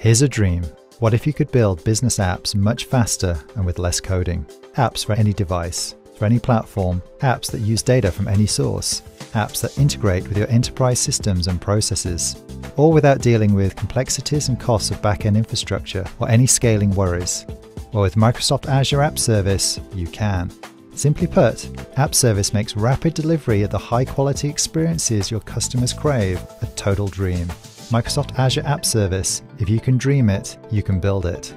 Here's a dream. What if you could build business apps much faster and with less coding? Apps for any device, for any platform, apps that use data from any source, apps that integrate with your enterprise systems and processes, all without dealing with complexities and costs of back end infrastructure or any scaling worries. Well, with Microsoft Azure App Service, you can. Simply put, App Service makes rapid delivery of the high quality experiences your customers crave a total dream. Microsoft Azure App Service. If you can dream it, you can build it.